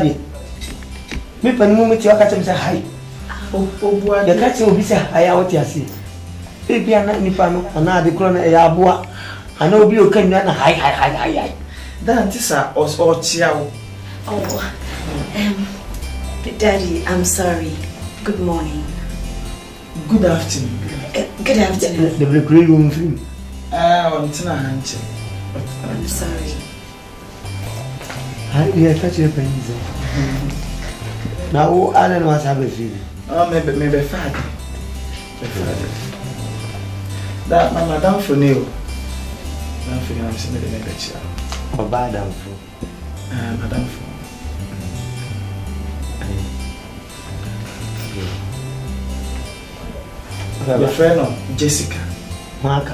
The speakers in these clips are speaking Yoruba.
bi me panin mu ti waka kyerɛ me sɛ hai yɛka kyerɛ obi hai a wote aseɛ ebi ana nipa no anaa ade korɔ no ɛyɛ aboa anaa obi a oka na hai hai hai hai hai dante sa ɔkyea wo Oh, um, Daddy, I'm sorry. Good morning. Good afternoon. Uh, good afternoon. The, the, the room. Ah, I'm sorry. har iya ta ce fahimza na o alal ma sa basiri ah me me be fat be fat da na madam fo ne o na fi na se me de me ci o ba ah Madame fo Your friend, Jessica. Mark.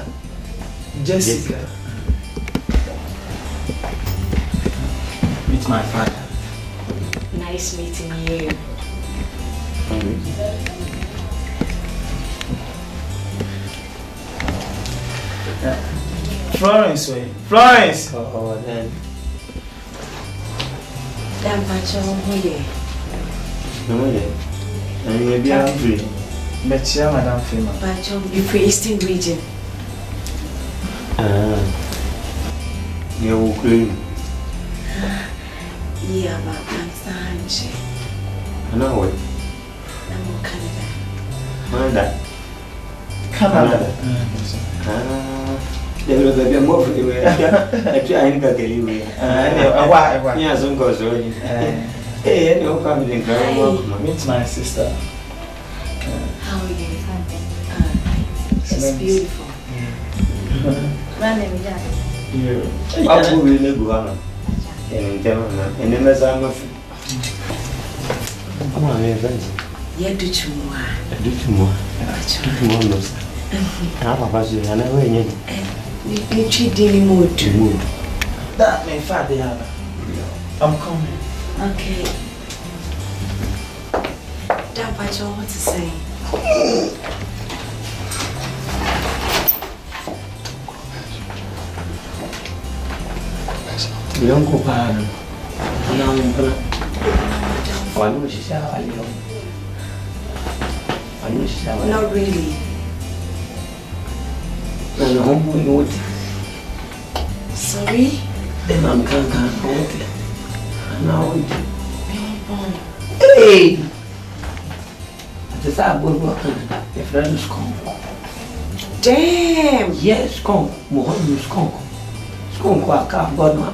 Jessica. Jessica. my father. Nice meeting you. Yeah. Florence, wait. Florence! Oh, oh then. Damn, Pacho, who there? No, there. And you'll be hungry. But yeah, Madame Fema. Pacho, you for Eastern region. Ah. Yeah, Ukraine. Iya ba ban san shi. Ana wai. Na mu Canada. Canada. Canada. Daga gabe mo fi we. Ati ayin ka gele we. Awa awa. Ni azun ko so ni. Eh, any family girl welcome. Meet my sister. How are you? Uh, she's beautiful. Yeah. Run and Yeah. Abu will go njama enema z'amafi omwana yeva nze yadukimwa yadukimwa dukimwa nosa ababazuya nawe enyini ntwidini mutu That my father, I'm coming. Okay. Dad, what you want to say? não ko não não. mo pala. Paano mo sisakali yun? Paano não sisakali? não really. Não, não, não, não, Sorry? não, não não, não, não não, não, não, não, não, não, não, não, não, frango não, não, Damn! Yes, conco. Morreu nos skunk Os a acabam agora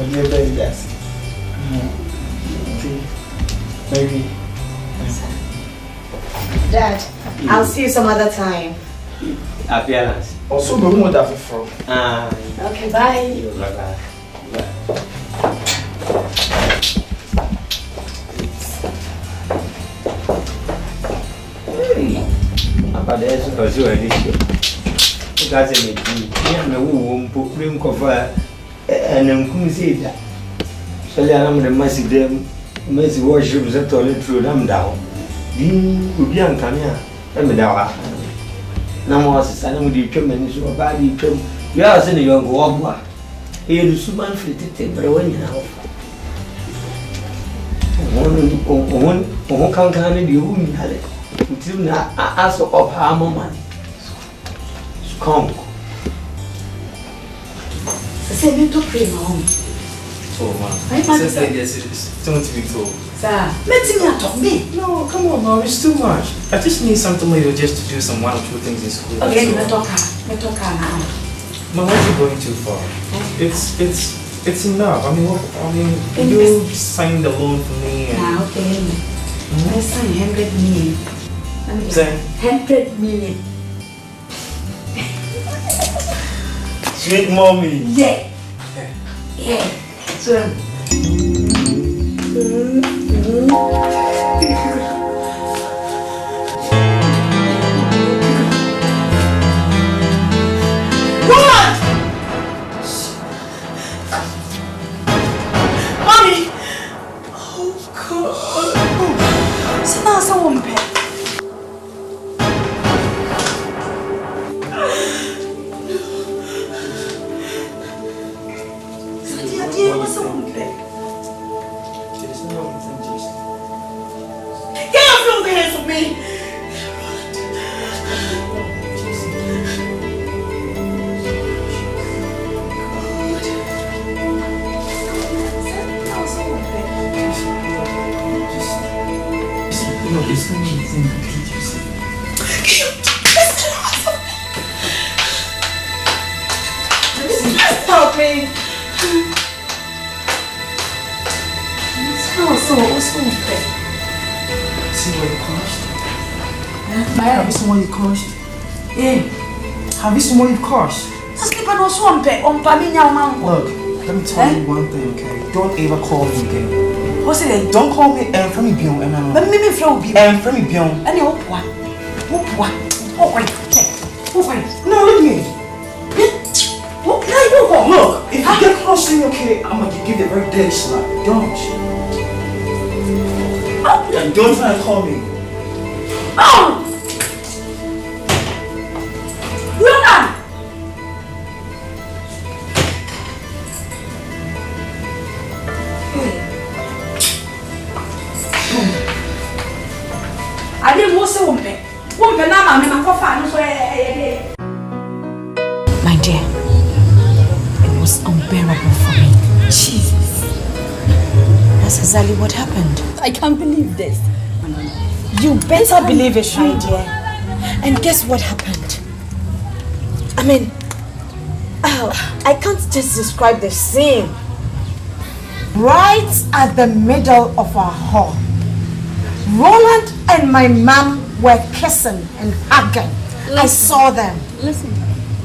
ọdún ẹgbẹ́ ìgbà sí maybe. Dad, yeah. I'll see you some other time. Appearance. Also, my mother from. Ah. Okay, bye. Bye bye. apàdé ẹsùn kan sí ọ̀rẹ́ ní ṣe ó ká ṣe lè di ní àmì wò wò ń bọ pé ń anankum sai da sali ana mu da masi da masi washroom sai toilet roll na mu da ho din obi an kan ya na mu da wa na mu wasu sana mu di twem ni so ba di twem ya sai ne yongo wa bua e lu su man fiti te bare wani na ho kankan ne di ohun ntim na aso ọpa ama man skunk c'est plutôt prénom. Right, Since they get it's 20 weeks old. Sir, let me talk me. No, come on, mom, it's too much. I just need something little, just to do some one or two things in school. Okay, let's talk. Let's talk now. Mom, why are you going too far? It's it's it's enough. I mean, what, I mean, In you signed the loan for me. And... Ah, okay. Mm-hmm. I signed hundred million. Say hundred million. Sweet mommy. Yeah. 예. 술. 음. 음. 아니, oh God, 사나성원배. Maya, have you someone you crush? Hey, have you someone you crush? Just sleep and also on pe on paminya man. Look, let me tell eh? you one thing, okay? Don't ever call me again. What's it? Don't call me and from me beyond, Emma. Let me make me feel beyond. And from me beyond. Any hope what? Hope what? Hope wait, oh wait. No, let me. Eh? Look, ah. if you huh? get close to me, okay, I'm gonna give you a very dead slap. Don't. Ah. Yeah, don't try to call me. Oh! Better believe it, my dear. And guess what happened? I mean, oh, I can't just describe the scene. Right at the middle of our hall, Roland and my mom were kissing and hugging. Listen, I saw them. Listen,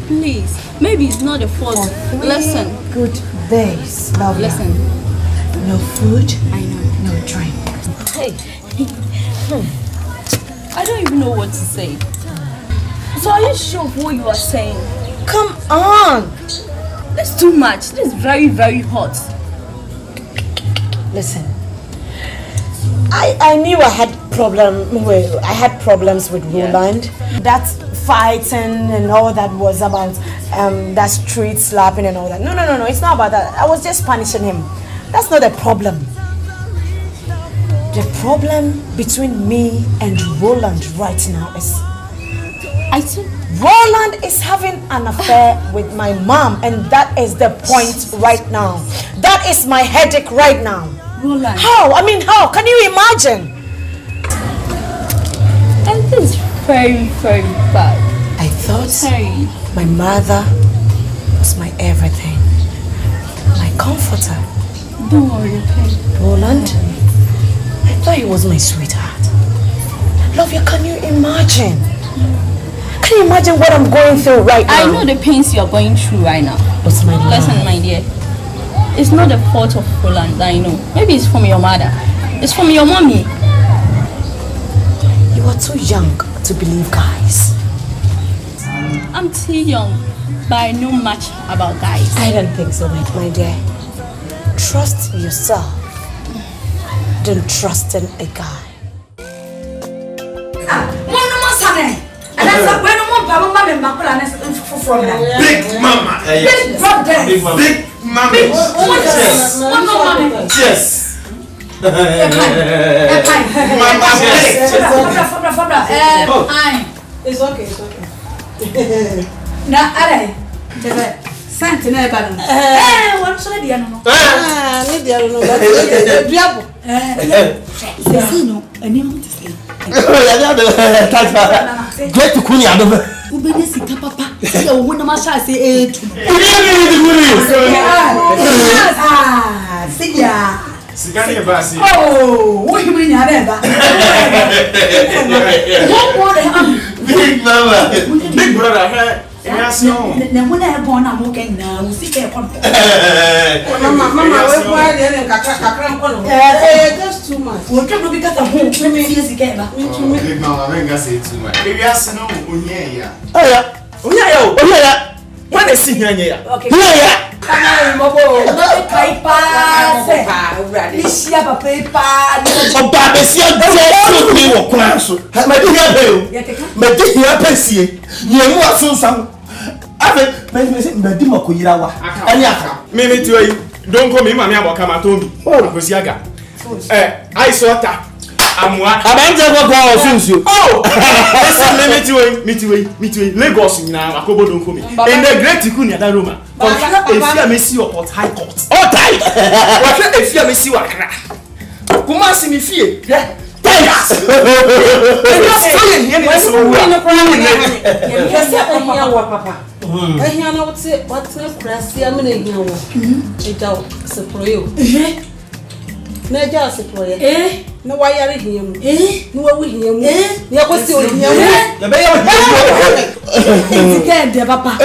please. Maybe it's not a fault. Listen. Good days, love. Listen. No food. I know. No drink. Hey. hmm. I don't even know what to say. So are you sure of what you are saying? Come on! That's too much. This is very, very hot. Listen. I, I knew I had problem well, I had problems with Roland. Yeah. That fighting and all that was about um, that street slapping and all that. No no no no it's not about that. I was just punishing him. That's not a problem. The problem between me and Roland right now is... I think... Roland is having an affair with my mom and that is the point right now. That is my headache right now. Roland. How? I mean, how? Can you imagine? And this is very, very bad. I thought my mother was my everything, my comforter. Don't worry, Roland thought he was my sweetheart. Love you, can you imagine? Can you imagine what I'm going through right now? I know the pains you're going through right now. But my love. Listen, my dear. It's not the fault of Roland, I know. Maybe it's from your mother. It's from your mommy. You are too young to believe guys. I'm too young, but I know much about guys. I don't think so, my dear. Trust yourself. than trusting a guy. Big mama. Big brother. Big mama. Big mama. Big mama. Yes. Mama. Yes. It's okay. It's okay. Now, Are. Santi na eba no. Eh, wọn sọ ne di ano no. Ah, ne di ano no. Duabo sɛsei no anim te sɛ gɛte ko ne adom wobɛnya sika papa sɛ wo honam ahyɛ ase ɛtu no sika ne ba se. ooo wo yi mi nya bɛ ba. big mama big brother ɛmi ase ɔn. ne ho na ɛbɔn na mo kɛ nyinaa o si mama mama awo efu ayi deɛ ne kakra kakra nkɔ nɔ. just too much. o tɛ dobi kata ho o mi fi esi kɛ ba. ntumi. ɔ ma ma n ka se too much. ewi ase na o nyɛ ya. ɔya o nyɛ ya o o nyɛ afei mɛsɛmɛ sɛ mbɛdi ma ko yira wa ɛni aka. mímí tiwa yi donko mi maami abɔ kama tó mi akosi aga ɛ ayisɔ ta amua. abẹ́ntẹ́ kọ́ kọ́ ọ̀sùn nsuo. ọ̀ ẹsẹ̀ mi mi tiwa yi mi tiwa yi mi tiwa yi Lagos nyinaa akobo donko mi ẹnẹ great ikú ni ada roma kọ̀ọ̀tún efi a mi si wọ Port High Court. ọ̀ tai wọ́n efi a mi si wọ Accra Kumasi mi fie. Yes! Ẹ̀ka sọ́yìn yẹn ni ẹ̀sìn owó. Wọ́n ní kúrò ní ẹ̀ka yẹn. Yẹ̀mí ẹ̀sẹ̀ ọ̀pọ̀ papa ɛhia na wote watena kurase ama na ehia wɔ egya seporɔyɛ o na egya seporɔyɛ na wayare hia mu na wawu hia mu na yɛkɔsi o hia mu. yabɛyɛ o hia mu. nti dɛ dɛ papa.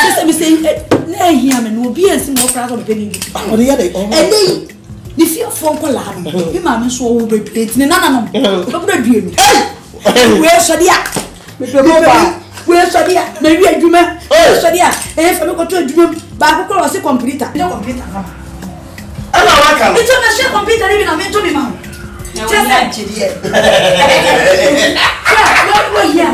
sisan mi se ne yɛ hia mi na obi yɛ nsi na ɔkura sɔrɔ bɛ ni bi. ɔni yɛ de ɔmɔ. ɛnɛ ne fie fɔ nkɔla no bi maame nso ɔwɔ bebree ti ne nana no ɔbɛbura dua mu. wei sɔdeɛ a. mepɛ mobile wee sọ di ya mewi edwuma wee sọ di ya ee fami koto edwuma mu baako koro ɔsi kɔmputa. ɛna wa kan. ntoma se kɔmputa ni bi na mi to mi ma o. kyɛsɛ kyɛsɛ n'o yi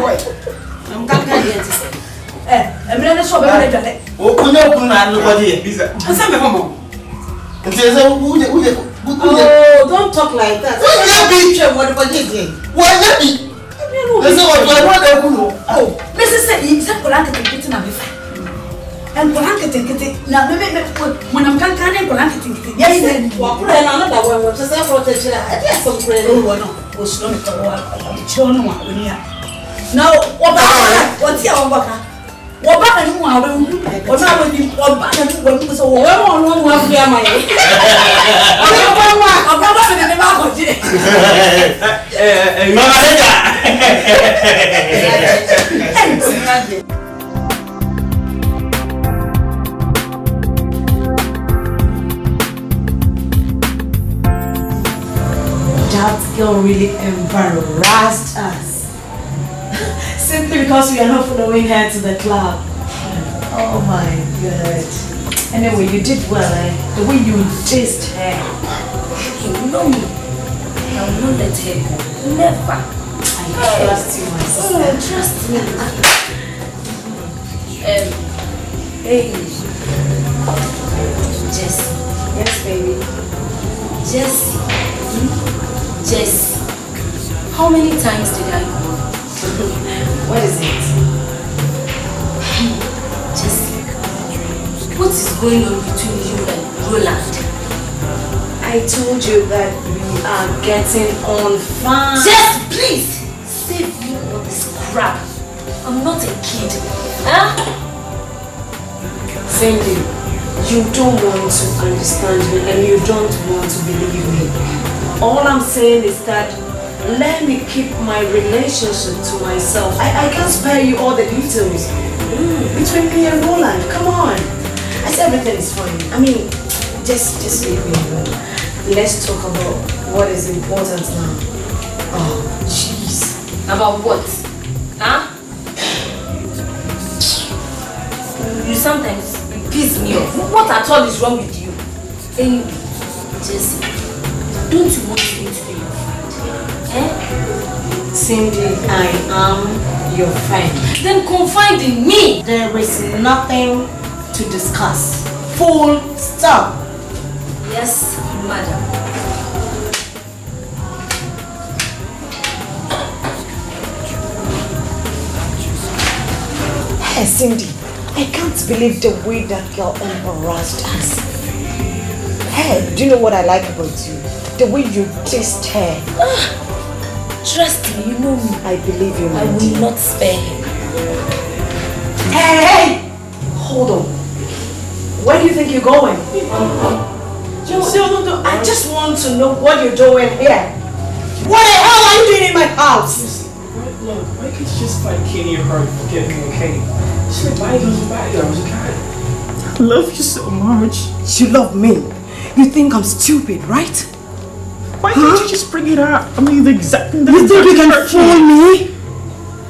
a. ɛmira ne sɔ bɛ wele jɔ dɛ. o ko ne kun na ne kɔni ye. n sɛ mɛ fɔ mɔ. n tɛ sɛ u ye u ye. oh don't talk like that. wọ́n yẹ bi. wọ́n yẹ bi ɛsɛ wɔtɔn wɔn de kunu. mɛ sisan yi sɛ nkɔla nketenkete na bɛ fɛ nkɔla nketenkete na mɛ mɛ mɛ mɔnam kankan ne nkɔla nketenkete. yɛ sɛ wa kura yɛ n'ale da wɔ ɛwɔ sɛ ɛfɔ tɛ kyerɛ a ɛdi ɛsɛ nkura yɛ n'owó nɔ o sɔrɔ mi tɛ wɔ a mi tiɲɛ o ni wa o ni ya na o ba wa o ti yɛ wa bɔ kan wọ́n bá kan nínú àwọn ewu ọ̀nà àwọn ibi wọ́n kan nínú wọ́n sọ wọ́n wọ́n wọ́n wọ́n fi àmà yẹn. ọ̀nà wọ́n wà ọ̀gá bá mi nínú bá kọ̀ jí. Eh, eh, eh, mama lẹ́jà. That girl really embarrassed us. simply because we are not following her to the club. Oh my god. Anyway, you did well, eh? The way you faced her. You know me. I will not let her go. Never. I trust you, my sister. Oh, trust me. um, hey. Jessie. Yes, baby. Jessie. Hmm? Jessie. How many times did I go? What is it? Jessica, what is going on between you and Roland? I told you that we are getting on fine. Just please! Save me all this crap. I'm not a kid. Huh? Cindy, you don't want to understand me and you don't want to believe me. All I'm saying is that let me keep my relationship to myself. I, I can't spare you all the details. Mm, between me and Roland, come on. I said everything is fine. I mean, just just leave me alone. Let's talk about what is important now. Oh, jeez. About what? Huh? You sometimes piss me off. What at all is wrong with you? Anyway, Jesse, don't you want to? Cindy, I am your friend. Then confide in me. There is nothing to discuss. Full stop. Yes, madam. Hey, Cindy, I can't believe the way that girl embarrassed us. Hey, do you know what I like about you? The way you taste her. Ah, Trust me, you know me. I believe you, I will not spare him. Hey, hey! Hold on. Where do you think you're going? I just want to know what you're doing here. What the hell are you doing in my house? Look, why can't you just fight Kenny and her for getting me a She said, why goes back there? I was I love you so much. You love me? You think I'm stupid, right? Why huh? can't you just bring it up? I mean, the exact thing You think you can fool me?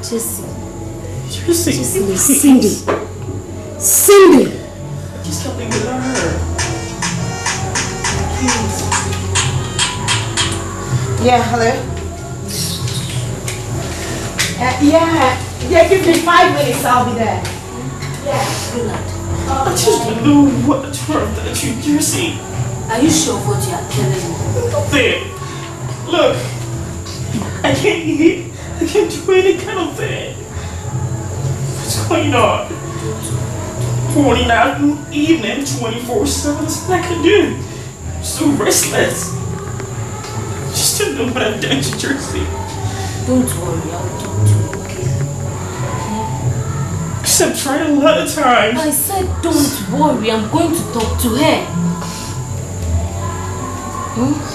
Just, just Jesse. Cindy. Cindy. Just help me with her. Please. Yeah, hello? Uh, yeah, yeah, give me five minutes, I'll be there. Yeah, good luck. I just don't know what truth that you, Jesse. Are you sure what you are telling me? thing. Look, I can't eat. I can't do any kind of thing. What's going on? 49 evening, 24 7, that's what I can do. i so restless. Just don't know what I've done to Jersey. Don't worry, I'll talk to you i Except tried a lot of times. I said don't worry, I'm going to talk to her. Hmm?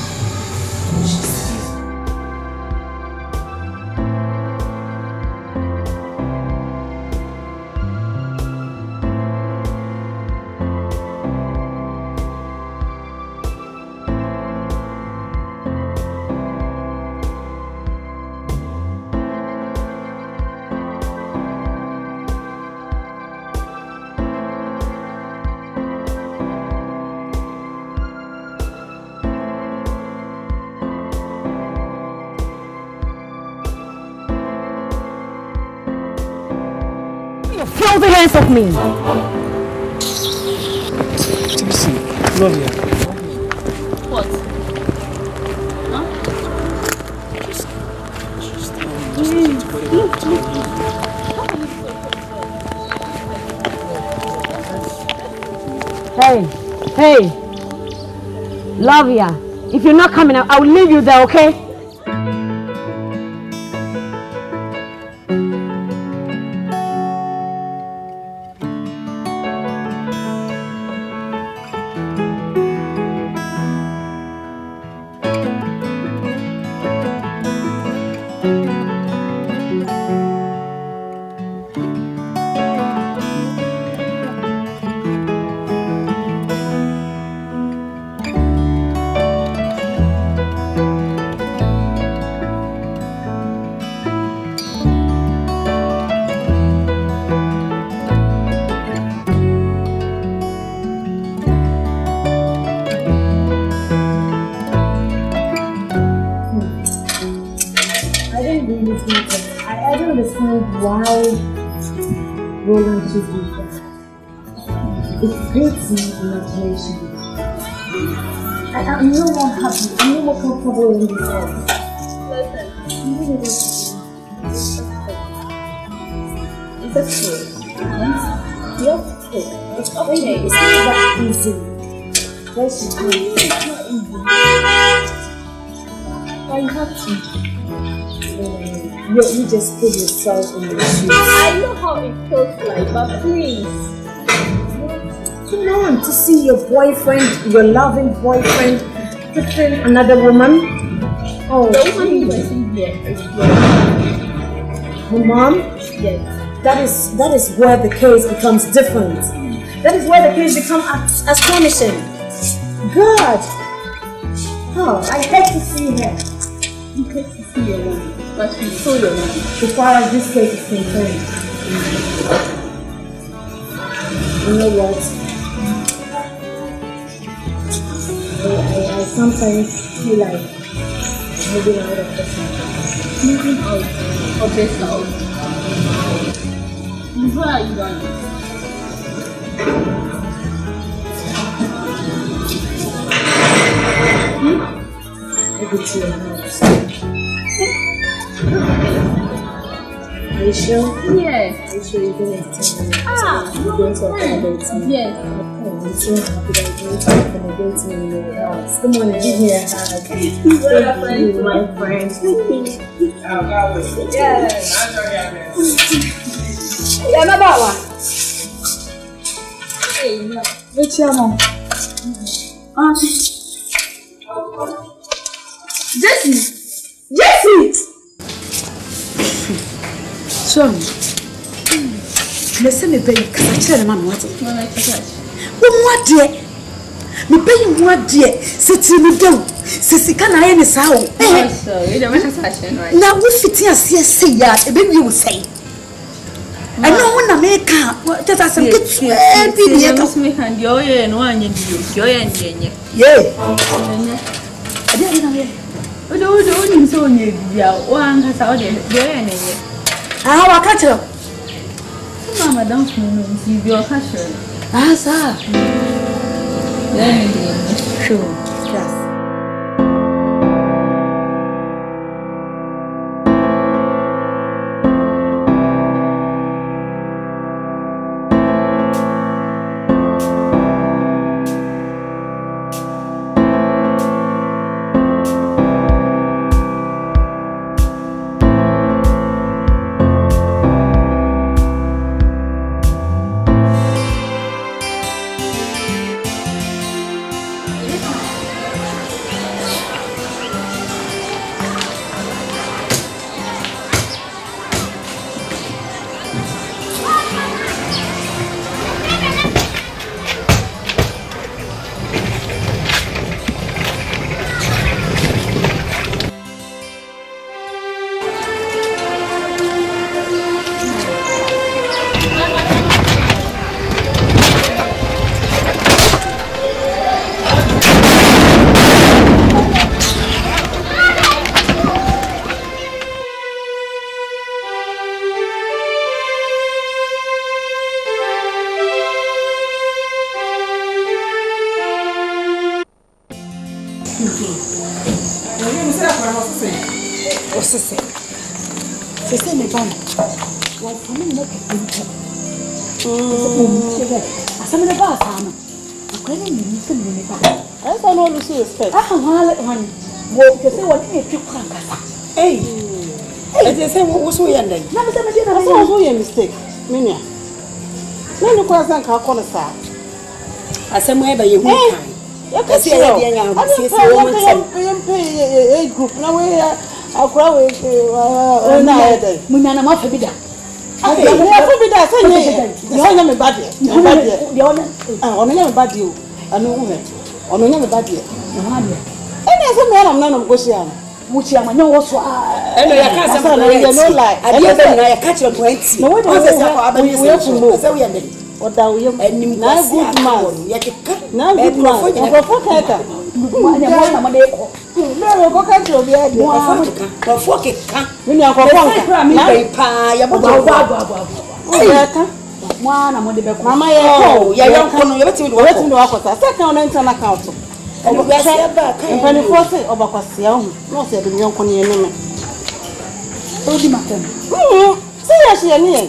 me. Tipsy, love you. What? Huh? Hey, hey, love ya. If you're not coming, out, I will leave you there, okay? imagination. I'm no more happy, I'm no more comfortable in this world. Listen, you really need to Is that true? Yes? Yes, it's okay. It's not that easy. Yes, it is. It's not easy. But you have to. Um, you, you just put yourself in the shoes. I know how it feels like, but please to see your boyfriend, your loving boyfriend, picturing another woman. Oh, the woman was in mom. Yes. That is that is where the case becomes different. That is where the case becomes astonishing. Good. Oh, I hate to see her. You hate to see your mom, but you saw your mom. As far as this case is concerned. You know what? I, I, I sometimes feel like moving out of the family. Moving out of yourself. Where are you eu Hmm? I could see your house. 卫生，不是一根筋，啊，不是一根筋，看我们今晚不带一根筋的根筋。Good m o r n i my friends? 来吧，爸爸。没吃吗？啊。真是。kyerɛ me na sɛ mebɛyi kasa kyerɛ ne ma me wate wo mu adeɛ mebɛyi mu adeɛ sɛ tiri me da wo sɛ sika na ayɛ ne saa o na wofiti aseɛ sɛi a ɛbɛwie wo sɛe ɛno ho na meka kyɛ sɛ asɛm keteaa bi ne yɛka ɛdeɛ ɛde na woyɛ wode wode wonim sɛ ɔnyɛ bibia woankasa wode deɛ ɔyɛ ne yɛ Ah, wa catch up. Ma madam funu nti bi o catch up. Ah, sir. Then you show. osisi sese ne ba no wɔfane ne kɛkɛ nkyɛ ɔmukyɛ hɔ asɛm ne ba asaa no akɔrɛ ne nnim sɛ mene ba ɛsɛ no ɔno so respect aha hɔale hɔne wɔkɛ sɛ wɔde ne ɛtwe kora nkasa ei ɛti sɛ wo so woyɛ ndɛn na mesɛ mede na sɛ wo so woyɛ mistake me nua na ne kora sɛ nka akɔ no saa asɛm ɛbɛyɛ hu kan yɛkɛsi yɛ deɛ nya agosiesie wɔn nsɛm yɛmpɛ yɛ group na wɔyɛ akora wɔ ɔna ayɛ dɛ mu nyana mu afɛ bi da mu afɛ bi da sɛ nyɛ deɛ ɔnyɛ mi ba deɛ mi ba deɛ ɔno nyɛ mi ba deɛ o ɛno wu hɛ ɔno nyɛ mi ba deɛ ɛna ɛsɛ mi ɛnam nanam gosi ano mo ti ama nyɛ wɔ so aa ɛna yɛ ka asɛm kura yɛ ti adeɛ bɛ nyina yɛ ka kyerɛ kura yɛ ti ɔsɛ sɛ kɔ abɛ yɛ sɛ woyɛ funu o sɛ woyɛ dɛ ọda oye mu na good man na good man nkurɔfo kɛkɛ lórí ọkọ kẹntì obi ẹ di ọfọ kìkan ọfọ kìkan nínú ọkọọfọ nǹkan náà ọba ọba ọba ọba ọba ẹka mama yẹ ọkọ yẹyẹ ọkọ nù yẹbẹ tìmí ni wọn kọ mm-hmm. sa sẹkàn ọdún ẹntì ọdún account mpanyinfoɔ sɛ ɔbakwasea ho na ɔsɛ ɛde nyɔnko ne yɛ ne me sɛ yɛhyeɛ ne yɛn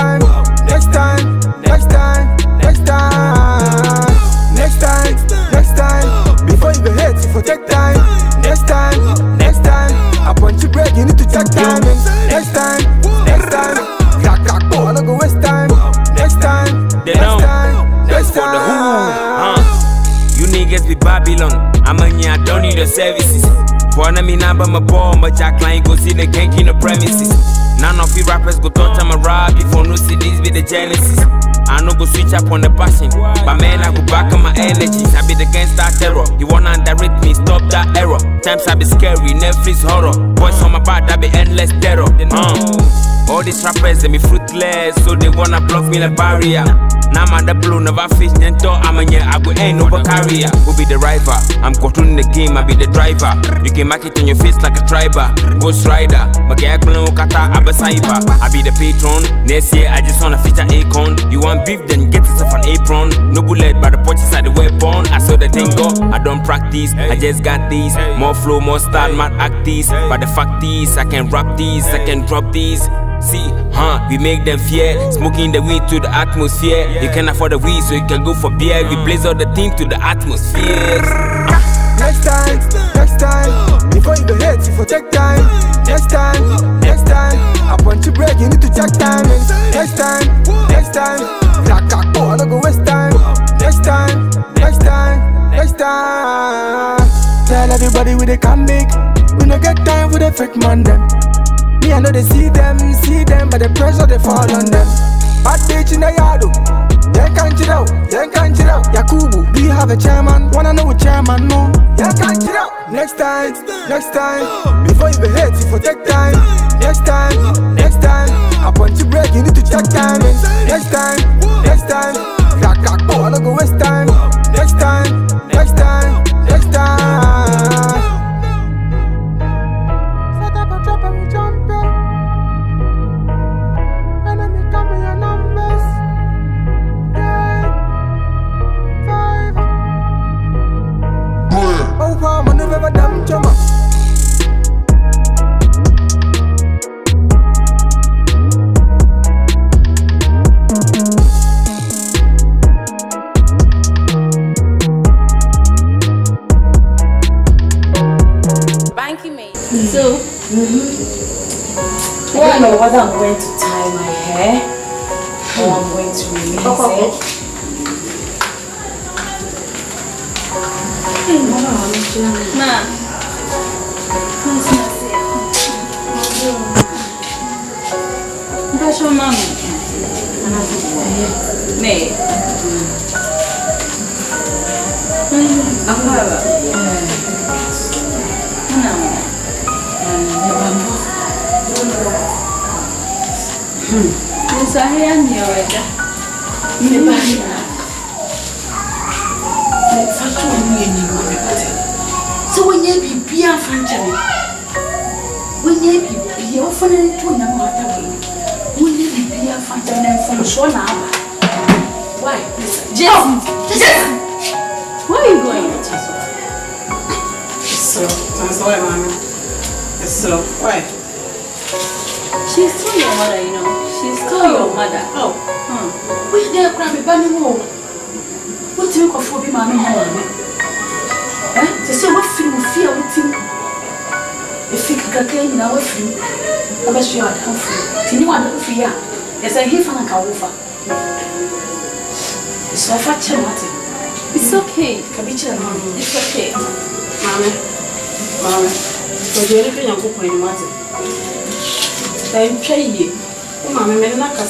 I'm a bomb, but Jack Line go see the gang in the premises. None of you rappers go touch I'm a rap before no CDs be the genesis. I no go switch up on the passion, but man, I go back on my energy. I be the gangster terror. You wanna direct me, stop that error. Times I be scary, Netflix horror. Boys on my back, I be endless terror. Uh. All these rappers, they be fruitless, so they wanna block me like barrier. Now my am the blue, never fish, then thought I'm a here, I go ain't no carrier. Who be the driver. I'm controlling the game, I be the driver. You can mark it on your face like a driver. Ghost rider, Magakun Kata, Abba Cyber. I be the patron, next year I just wanna feature Akon. You want beef, then get yourself an apron. No bullet, but the purchase at the weapon. I saw the thing go, I don't practice, I just got these. More flow, more style, my act these. But the fact is, I can rap these, I can drop these. See, huh, we make them fear. Smoking the weed to the atmosphere. You can afford the weed, so you can go for beer. We blaze all the team to the atmosphere. Next time, next time, before you go hate, you for take time. Next time, next time, upon you break, you need to check time. Next time, next time, like oh, I don't go waste time. Next time, next time, next time. Tell everybody we they can make. We no get time for the fake man them. I know they see them, see them, but the pressure they fall on them. Bad bitch in the yard, yeah, can't you out, yeah, can't you out. Yakubu, we have a chairman, wanna know a chairman, no? Yeah, can't you out. Next time, next time, before you behave, you for take time. Next time, next time, upon you break, you need to check time. Next time, next time, crack, crack, I don't go waste time. Next time, next time, next time.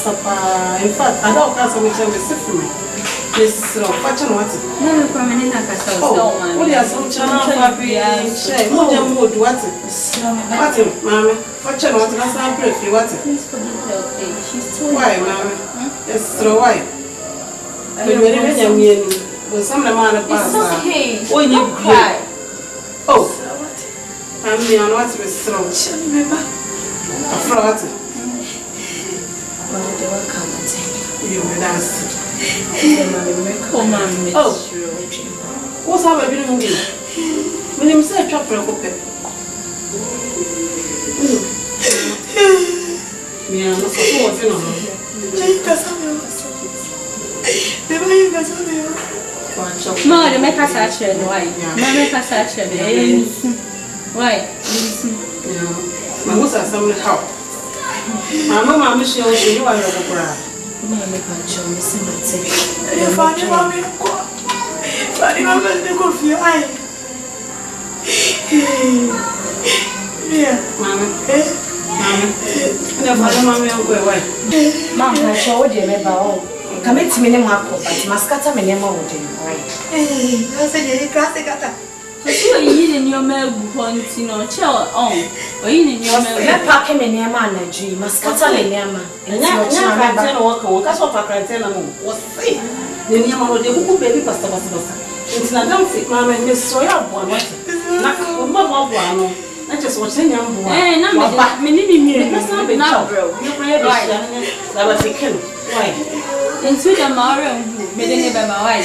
kasa in fact ada a ɔka asɛm nkyɛn mesi fi mi mesrɛ ɔfa kyɛ na wate na mekɔ me ne na kasa wode asɛm kyerɛ no afa bi nkyɛ na wonya mu wɔdu wate wate maame fa kyɛ na wate na san brɛ fie wate wae maame ɛserɛ wae mewere mɛnya miani bonsam na maa no paa saa wonyɛ bie o maame mia no wate meserɛ wo afrɛ wate Mama, they will come and take you. You will dance. Oh, Mama, oh. What's up, baby? No, me. My name is Chop for a cup. Me, I'm not so much in love. Just that's you are. Never you that's how you are. No, they make us actually why. Mama make us actually why. Yeah. My house is somewhere how. Màmá màá mi ṣe oṣù níwà yọ gbogbo rà. Máa mi bá jọ mi sí màá tẹ̀. Ìfàdí máa mi kọ́. Ìfàdí máa mi ní kò fi áì. Màmá. Màmá. Ní ìfàdí máa mi ọkọ̀ ẹ̀wá yìí. Máa mi ṣe owó di ẹ̀mẹ́ bá ọ̀. Kàmẹ́tì mi ní máa kọ̀ bàtì máa skátà mi ní ẹ̀mọ́ òde. Ẹ ẹ lọ́sẹ̀ yẹn ní kíláàsì kátà. Nti oyi ne nneɛma agu hɔ nti na ɔkyɛ ɔn oyi ne nneɛma agu. Mɛpaake me nneɛma anadwo yi, masikata me nneɛma. Nti ɔkyɛ ɔba. Nyɛ na wɔka wɔn, kasa ɔfa akrante na mo, wɔsi ne nneɛma no, ɔde kuku beebi basabasabasa. Nti na dam si kura mɛ, mɛ sɔ yɛ aboa no ɔkyɛ. Na ɔmo bɛ aboa no, na kyɛ sɛ ɔkyɛ nyɛ mboa. Ɛɛ na mɛ mɛ ne ne mie. Mɛ san bɛ ntwa. Ne kura yɛ bɛ hyia ne ne labate kɛn. Nti dɛm ma ɔrɛ nhu, mɛ de ne bɛ ma wa yi.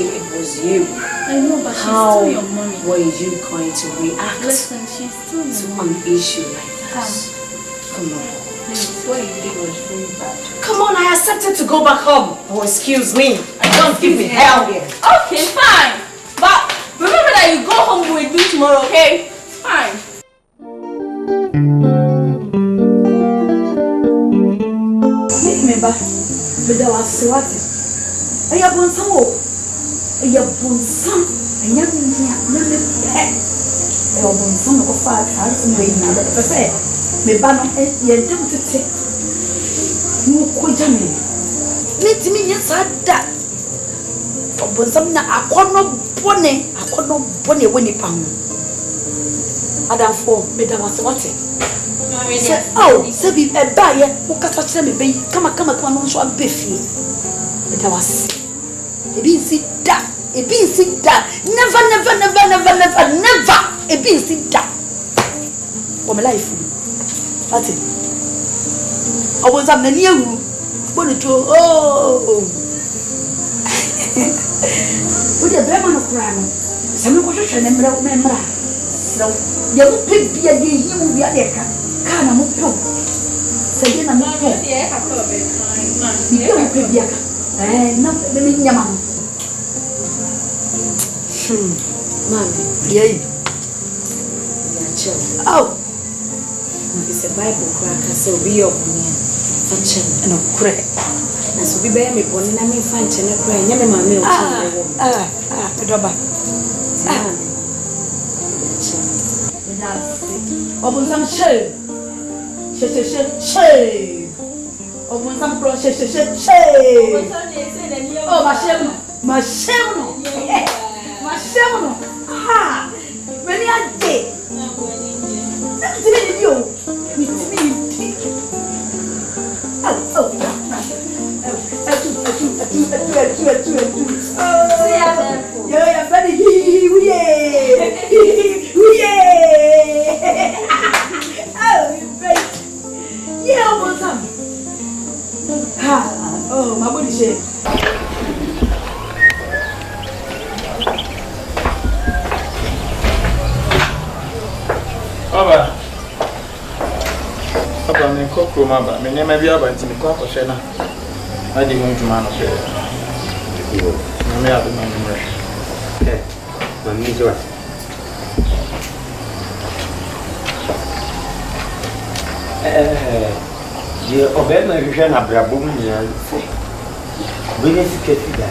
if it was you. I know, but how she's still your mommy. were you going to react Listen, she's still to an issue like this? Come, on. what you did was really bad. Come on, I accepted to go back home. Oh, excuse me. I don't give me hell here. Okay, fine. But remember that you go home with me tomorrow, okay? Fine. Remember, But there was what? I have one someone. ɛyɛ bonsam ɛnyɛ mmea ne me pɛ ɛyɛ bonsam ɛkɔfa saa asɛm wɔ nyinaa bɛ pɛ sɛ meba no yɛn dɛm tete mu kɔgya me mɛtumi nyɛ saa da ɔbonsam na akɔnɔ bɔne akɔnɔ bɔne ɛwɔ nipa ho adamfoɔ meda wase wɔte sɛ ao sɛ bi ɛbaayɛ wokasa kyerɛ me bɛyi kamakama kama no nso abɛ fie meda wase ebi nsi ebi nsi da never never never never never never ebi nsi da wọ́n mi láì fún mi láti ọ̀bọ̀n nsàm nani ewu ooo o oh. de bẹ́ẹ̀ ma no kura no sẹ́mi kọ́ hwehwẹ́ ne mmerẹ́ ne mmerẹ́ sẹ́w yẹ mo pẹ́ bia de eyi mo bia de ka kaa na mo pẹ́ o sẹ́bi na mo pẹ́ o mi pẹ́ mo pẹ́ bia ka ẹ̀ẹ́ na mi nyama no. Hmm. Mami. Yei. Yakyɛw. Aw. Sɛ Bible koraa ka sɛ obi yɛ ɔbɔne a, fa kyɛ no. Nokorɛ. Na sɛ obi bɛyɛ me bɔne na memfa nkyɛ no koraa ɛnyɛ me maame a ɔkyɛ no wɔ mu. Ah, ah, dɔba. Ah. Ɔbɔnsam hyɛ. Hyɛhyɛhyɛ hyɛ. Ɔbɔnsam korɔ hyɛhyɛhyɛ hyɛ. Ɔbɔnsam deɛ ɛsɛ n'ani ɛwɔ. Ɔ, mahyɛ mu. Mahyɛ mu hyɛm no ha m'ani agye na ntumi ni bi o ntumi ni bi ɛtu ɛtu ɛtu ɛtu ɛtu ɛtu yɛ yɛ fɛ de hihihi wuye hihihi wuye ɛɛ bɛ yɛ ɔmɔ sam ha ɔ mabɔ ni se. aba me nkɔ kurom aba me nneɛma bi aba nti mekɔ akɔhwɛ no a adi ho dwuma no pɛɛ nyame ade ma nwummerɛ mami sɛ deɛ ɔbɛrima hwehwɛ no abrabɔ mu nyinaa sɛ ɔbɛnya sika si da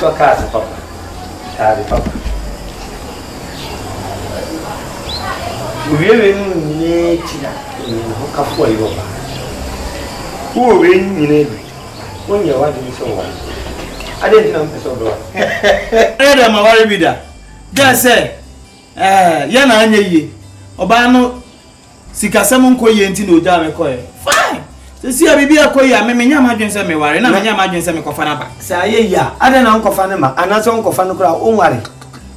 tɔ kaase papa kaade papa owie wei mu nyinaa gyina ho ka fo ayɛ ɔba wowɔ wei nyinaa bi wonyɛ w'adwene sɛ wɔ ade ntina mpɛ sɛ ɔdɔ ɛyɛ dɛ ma ware bi da gya sɛ yɛ na anyɛ yie Oba no sikasɛm nkɔ yie nti na ogyaa me kɔɛ fine se a bibi akɔ yie a mɛ mɛ nyɛ amadwen se mɛ ware na mɛ nyɛ amadwen sɛ mɛ kɔfa n'aba. sɛ ayɛ yie a ade na nkɔfa ne ma anaasɛ nkɔfa ne koraa o nware.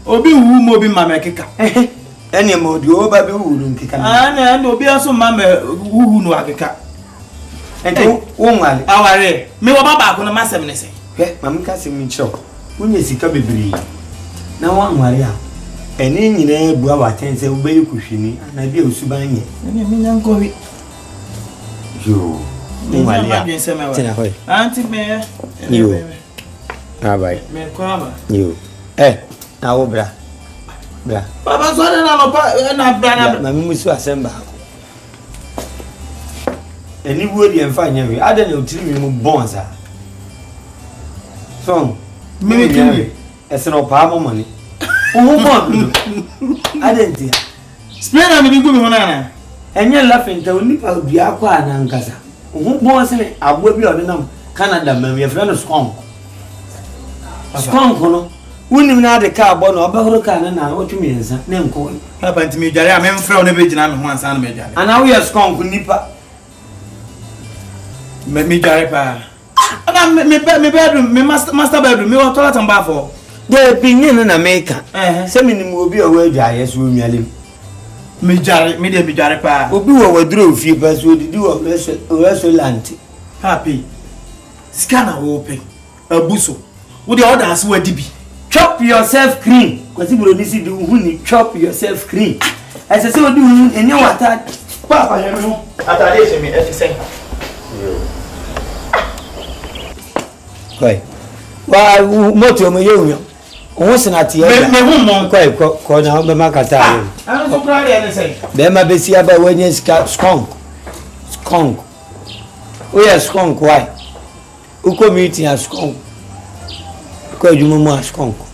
obi wu mu obi ma kika. keka. ɛne ma ɔde ɔba bɛ wuhu no nkeka na ɛne obiara nso ma ma wuhu no akeka nti wonwale aware me wɔba baako no masɛm ne sɛ hwɛ mame ka sɛm nkyerɛ wo wonya sika bebree na woanware a ɛne nyinaa bua wakyɛn sɛ wobɛyɛ kohwini anaa bi a osuban nyɛ ɛne menya nkɔwe yo wonwale a tena hɔ anti mɛyɛ yo abai mɛkɔ aba yo ɛ na wo bra bra papa sọ ne na nọpa ɛna bra na bra maame mu so asɛm baako aniwuo deɛ mfa nyɛ hwee adɛn na otiri mi mu bɔn saa sɔn mímí kí ni ɛsɛn ɔpaa mo mɔni ohun bɔn mi do adɛn ti ya. spain na mi ni gumi hɔ nana. ɛnyɛ lafinta onipa dua kɔ a nankasa ohun bɔn sini aboa bi a ɔde nam canada mɛmu yɛfrɛ no skunk skunk no wonim no ade kaa bɔ no ɔbɛhoro kaa no na wɔtwe mmiɛnsa ne nkɔ papa nti medware a memfrɛ wo no bɛgyina me ho ansa na medware anaa woyɛ skɔnko nnipa medware paa ana me bedroom me master bedroom mewɔ toilet mbaafɔ daabi nye no na meka sɛ menim obi a ɔwɔ adwareɛ so ɔnwale mu medware medeɛ medware paa obi wɔ waduro ofie paa so ɔdidi wɔ restaurant papi sika na wɔpɛ abu so wodeɛ ɔda ase wadi bi chop yourself clean kwasi buroni si di hu ni chop yourself clean ẹsẹ sẹ o di hu ẹni ọwọ ata. paapa yẹn mi mú atade ẹsẹ mi ẹ ti sẹyìn. kọ́ì wá mọ́tò ọmọ yóò yàn òun sì náà tiẹ̀ gbà mẹ hun mọ. kọ́ì kọ́ náà ah, bẹ́ẹ̀ má kàtà yẹn. ẹnu tó kúrò má bẹ́ẹ̀ sí abá wọ́n yẹn skunk skunk ó yẹ skunk wáyé ó kọ́ mi tìyàn skunk kɔadwuma mu askɔnko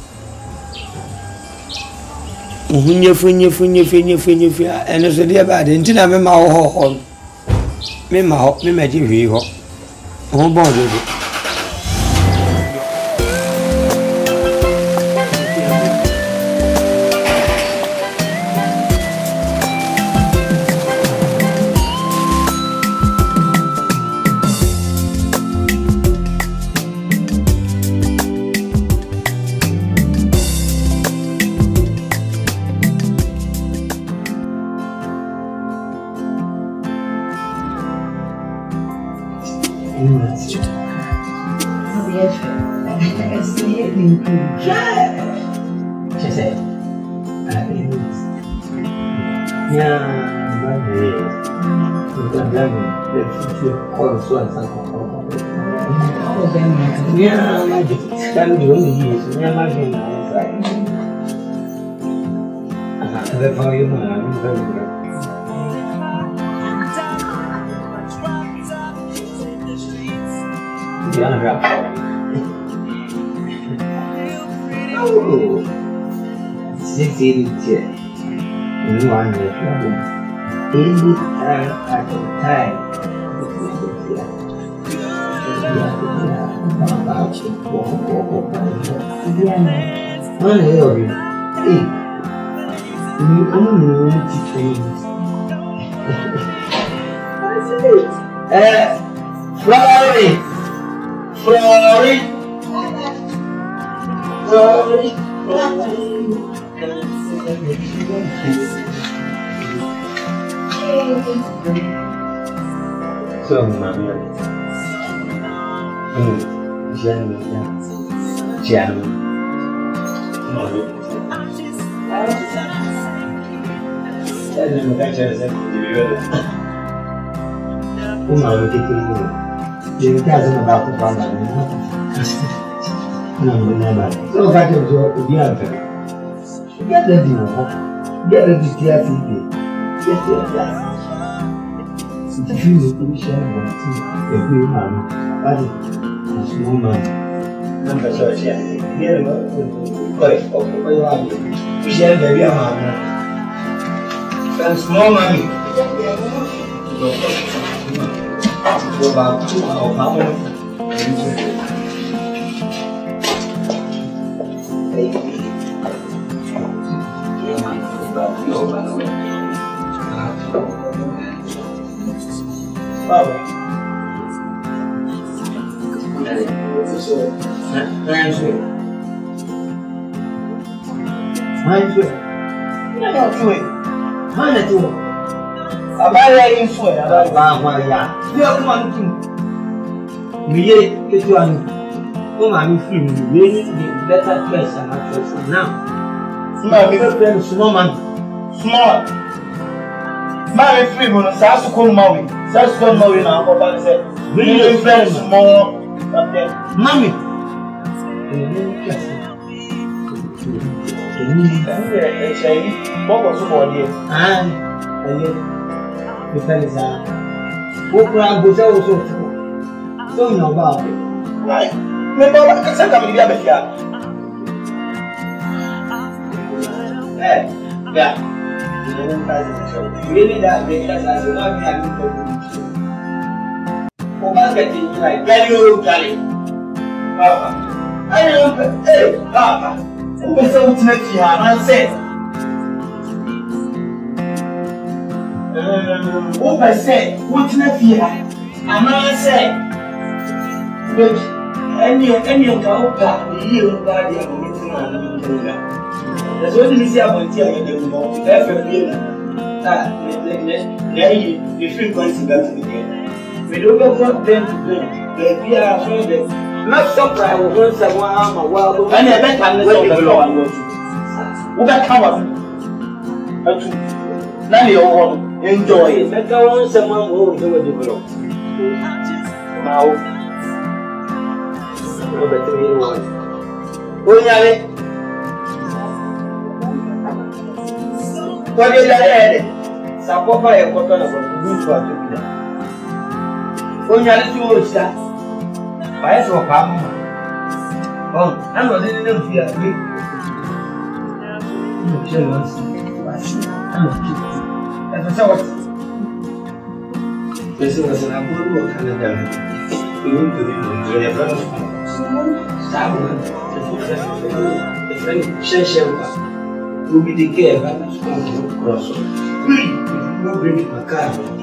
mo ho nyefe nyefe nyefe nyefe nyefe ɛno so deɛ baa de nti na mema wo hɔ hɔ no mema hɔ mema gye hwee hɔ ho bɔn dodo 算上好好。我在买什么呀？三流里什么那些牛仔。啊，他在放一会儿，你在那个。原来是啊。哦，谢谢理解。你玩的是，给你带来的带。情火火火火火，那也有人，哎，你我们女人几岁？哎，Florrie Florrie Florrie Janina. Janina. Sẹ́yìn mi ká jẹ́ ẹsẹ̀ kò jìbì rẹ̀. Ó máa lọ kékeré rẹ̀. Jèrè ká àti bàbá kó pa màmí náà. Náà ló náà bàbá. Sọ́wọ́n bá jẹ́ ọjọ́ òbí àgbà. Get ready wọ̀ Get ready tí a ti dè. Get ready as ìdí mi kò ṣe é bọ̀ sí ẹgbẹ́ màmí. のままなんかそうじゃ見えるのこれここは bisa Bye. 岁，三三十岁，三十岁，那要追，他也追，俺们也一岁，俺们八块呀，要不然就，你也也就俺，我俺们父母也是你那他干什么做什么？什么？你这边什么嘛？什么？妈咪父母呢？啥时候嘛？啥时候嘛？那我爸说，你这边什么？Mami. Èmi ẹ̀ ẹ̀ ṣe yí, bọ́kọ̀ súnmọ̀ ọ̀dí ẹ̀. Àá ẹ̀yẹ ìfẹ́ ní sáà. Ó kúra gbèsè oṣù tó tó yàn bá ọ. Láì, mi bá wá kẹsẹ̀ kàmi níbi abẹ́ fìyà. Ẹ yà, ìyẹn ní ká ṣe ṣe òkú. Ìwé mi dá ìgbẹ́ kí á ṣe àṣẹ wá bí àmì ìfẹ́ mi not getting like very old darling. Baba. I don't hey, Baba. Who is so much you have nonsense? Um, Who is say what na fear? And I say, baby, any any of our God, we will guard your community and the community. There's only this year volunteer in the world. Therefore, we are, ah, let let let, let you, the frequency back to the mede wobɛkɔ bɛn baabi a ho dɛ mɛsɔprae wo ho nsɛm ama woabɔ ɛne ɛbɛka ne sɛ wobɛka wa no wobɛka wa no atu na ne yɛwɔ hɔ no enjoy mɛka wo nsɛm ama wo sɛ wadi blɔ ma wo wobɛtumi yere wɔ onyare wɔde dare ɛdɛ sakɔfa yɛ kɔtɔ na bɔ good for a good life onyale ti wo sia wayɛ sɛ ɔkɔ ama ma ɔn ana ɔde ne nam fie a ye ɛna ɔkyɛ yɛ ɔsi wahye ɛna ɔkyɛ ti ɛsɛ sɛ wɔte pɛsɛ wɔsɛ na aburo bi wɔ kanada no ewu ntoli no ntoli yɛ fɛ no saa wɔ ɛfɛ fɛ fɛ no ɛfɛ no hyɛhyɛ wa obi de kɛ ɛba na so kɔn kɔn kɔrɔ so ɛfɛ no bɛ nipa kaa no.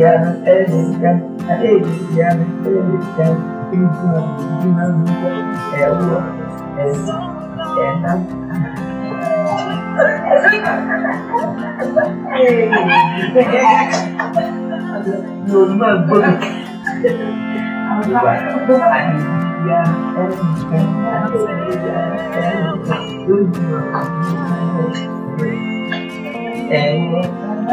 Eliana, Érica, a Eliana, Érica, Pintura, Dinâmica, Elo, Essa, Ena. Normal, bom. É, é, é.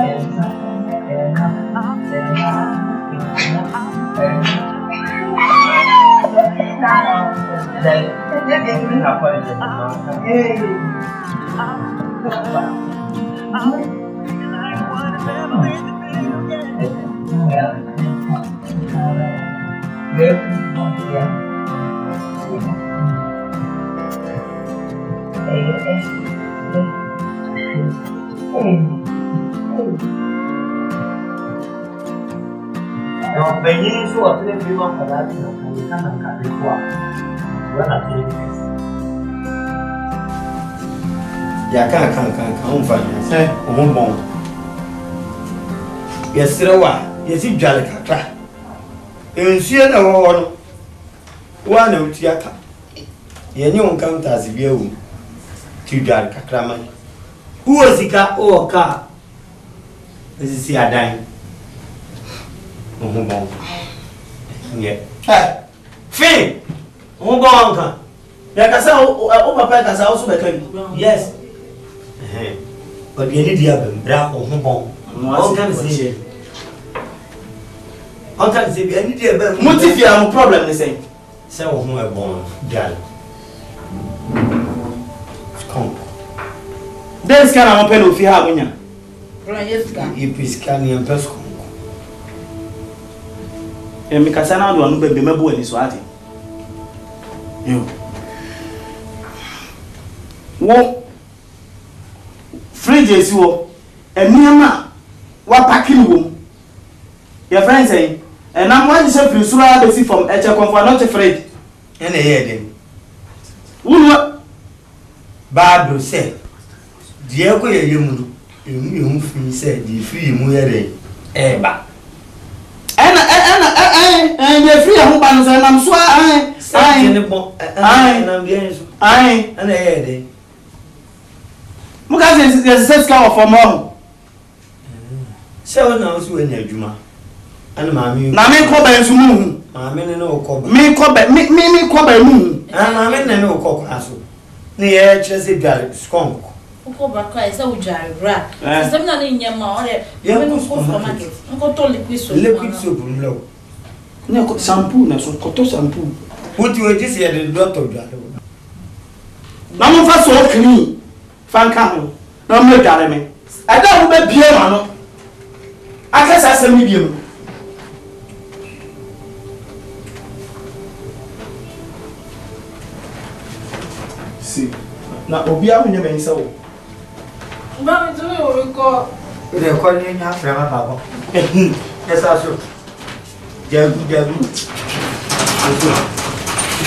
đây học về gì nói Yeah. Pengine su watu wengi wa kadari na kuonekana kalikuwa wana kile yà kàn kàn kàn kàn ń fa yẹn sẹ òun bọ̀ yẹsirẹ wa yẹsi dwale kakra nsuo na wọ hɔ no wa na otu aka yɛnye wɔn kantaase bi awu ti dwale kakra ma yi wowɔ sika wowɔ kaa esisi adan ho bɔn nyɛ fi ho bɔn nka yɛkasa wo papa kasa wo so bɛka bi yes ɔdeani di abɛmbra wo ho bɔn ɔnka ne sɛ ɔnka ne sɛ bi ani di abɛmbra mo ti fi a mo problem ne sɛn sɛ wo ho ɛbɔn dal dɛn sika na mo pɛ na ofi ha mo nya yɛ sika ne yɛmpɛ sukuu mikasa na do anu bebe mebo ani so ate yo wo fridge esi wo eniema wa packing wo your friend say enam wa ji se firi suru a besi from eche konfo not fridge ene ye dem wulu baado se die ko ye yemu emu emu firi se di firi mu ye de ba ɛn de firi ɛho ba no sɛ nam so ahen ahen mo ka sɛ yɛsesɛ sika wɔ fam ɔho sɛ wonam so wanya adwuma ɛne maame na menkɔ bɛn so mu hu maame ne ne wokɔ ba menkɔ bɛ me me kɔ bɛn mu hu maame ne ne wokɔ kora so ne yɛ kyerɛ sɛ dware skɔnk wokɔ ba kɔ ayɛ sɛ wodware bra sɛm na ne nyɛ ma ɔdɛ nkɔ tɔ liquid soap liquid soap mmerɛ wo ne ko sampu na so shampoo sampu. wuti o ti sɛ yɛrɛ dɔ tɔ do ale wo. n'an fa sɔrɔ kini fan kan ho n'an bɛ dare mɛ ɛdá e wo bɛ bie ma no akɛ sɛ asɛm ni bie mu. si na obiara ho nyɛ mɛ nsa wo. báwo ni tí wọ́n yóò rí kọ́. ìdẹ̀kọ́ ni yẹn ní afẹ́ máa bá bọ̀. ẹ̀ ẹ̀ sá so jagunjagun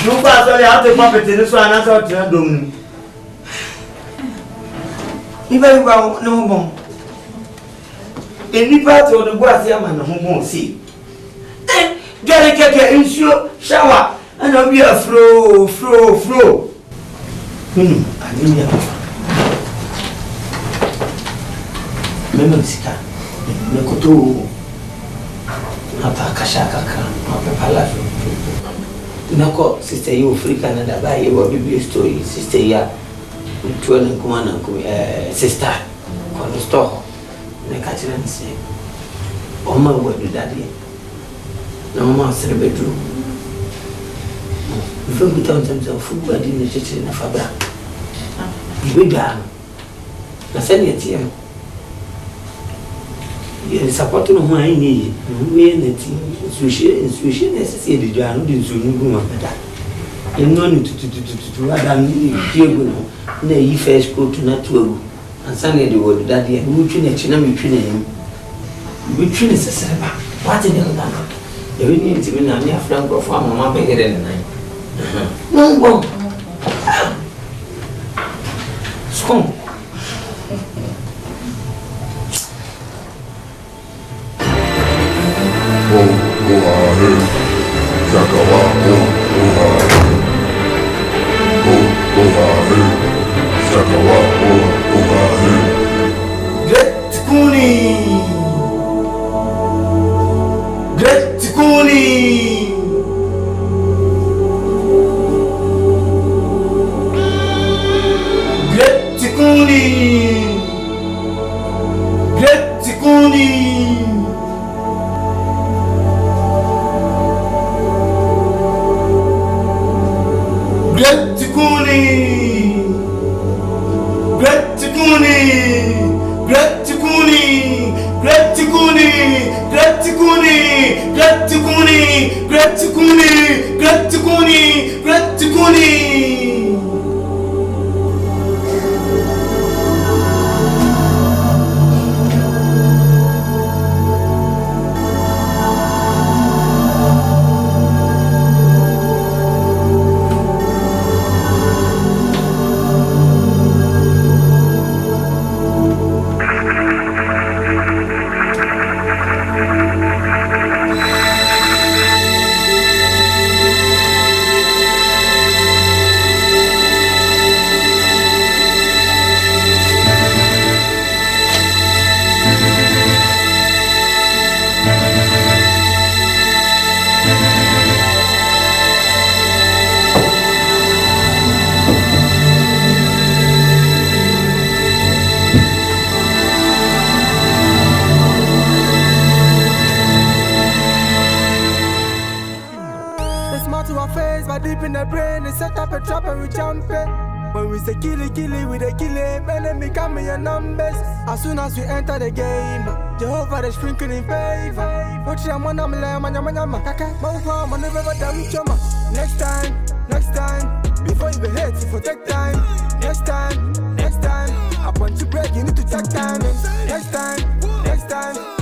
duk ba sọ ya ta ma fete ni so ana so ti na domu ibe ibe na mo bom eni pa ti o de bo ase ama na mo bom si eh jere keke nsuo shower ana bi afro fro fro hmm ani ya memo sika ne ko to apakashakaka mapepalafi nakɔ sister yi ofiri canada baa yɛ wɔ bibi store yi sister yi a ntuo ne nkuma na nkumi ɛɛ sister kɔnɔ store hɔ ne ka kyerɛ ne sɛ ɔma wɔ dudadeɛ na ɔma asere bɛduru nfa kuta ntɛm sɛ ɔfu gu adi ne kyekyere na fa bra ebi daa na sɛdeɛ teɛ no sapɔtɔ no ho a ɛnyɛ yie wei na ti nsuohyɛ nsuohyɛ na ɛsɛ sɛ yɛde dwa ano de nsuo no gu wɔn apɛda ɛnua no tututututu ada no tue gu no na ɛyi first coat na to agu ah. ansa na yɛde wɔ dadeɛ na wotwi n'akyi na metwi n'anim metwi ne sɛsɛrɛba wate ne nka no ɛbɛ ne ntumi na ne afra nkurɔfoɔ ama ma bɛyɛ dɛ ne nan no ngbɔn Move the shrinking in favor. Watch your man, I'm like, man, man, man, kaka. Move on, man, never damn chama. Next time, next time. Before you be hate, for take time. Next time, next time. I want to break, you need to take time. Next time, next time.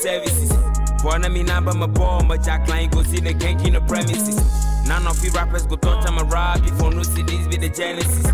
services. Born me now, but my ball, my jack line go see the gang in the premises. None of you rappers go touch my am rap before no CDs be the genesis.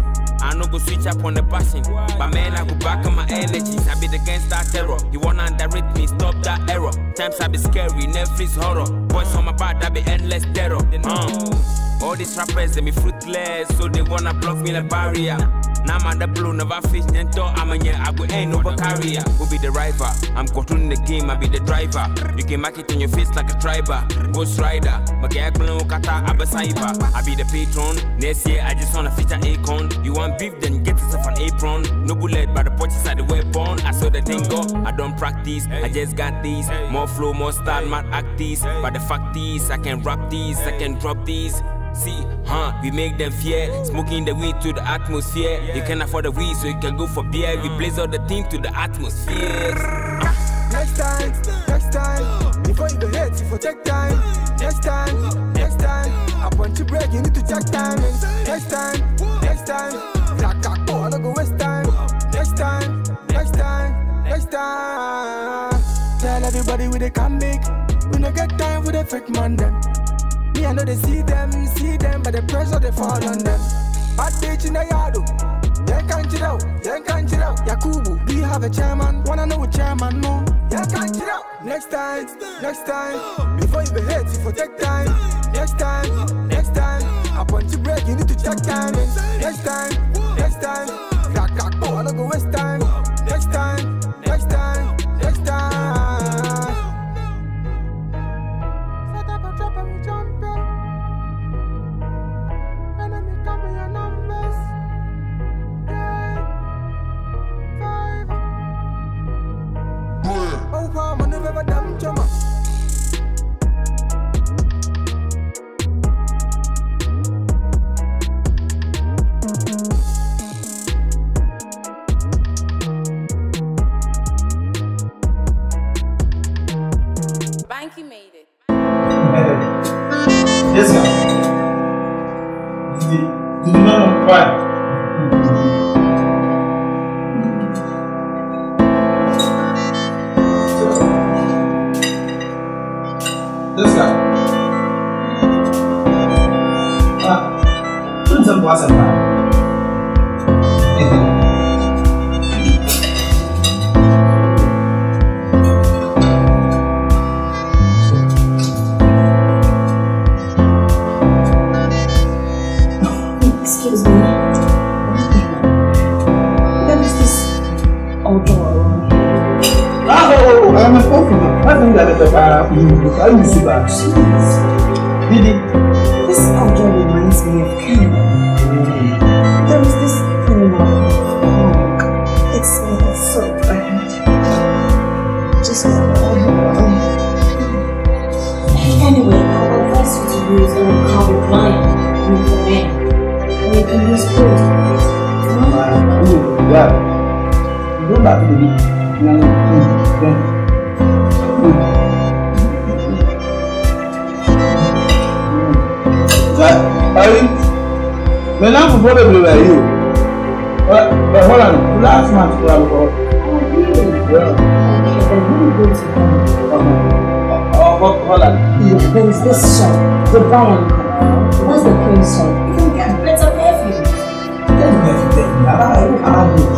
I no go switch up on the passion, but man, I go back on my energy. I be the gangster terror. You wanna underrate me, stop that error. Times I be scary, Netflix horror. Boys on my back, I be endless terror. Uh. All these rappers, they be fruitless, so they wanna block me like barrier. Now I'm the blue, never fish, and thought I'm a yeah, I go ain't over carrier. Who be the driver. I'm controlling the game, I be the driver. You can make it on your face like a driver. Ghost rider, my guy blue kata, I be cyber. I be the patron. Next year, I just wanna an acorn. You want beef, then get yourself an apron. No bullet, but the purchase at the weapon. I saw the thing go, I don't practice, I just got these. More flow, more style, mad act these. But the fact is, I can rap these, I can drop these. See, huh, we make them fear. Smoking the weed to the atmosphere. You can afford the weed, so you can go for beer. We blaze all the team to the atmosphere. Next time, next time, before you go hate, you for take time. Next time, next time, I punch you break, you need to check time. Next time, next time, black go. Oh, I don't go waste time. Next time, next time, next time. Tell everybody we they can make. We no get time for the fake man them. Me, I know they see them, see them, but the pressure they fall on them. Bad bitch in the yard, yeah, can't you out, yeah, can't you out. Yakubu, we have a chairman, wanna know a chairman, no? Yeah, can't you out. Next time, next time, before you behave, you for take time. Next time, next time, upon to break, you need to check time. Next time, next time. bucks.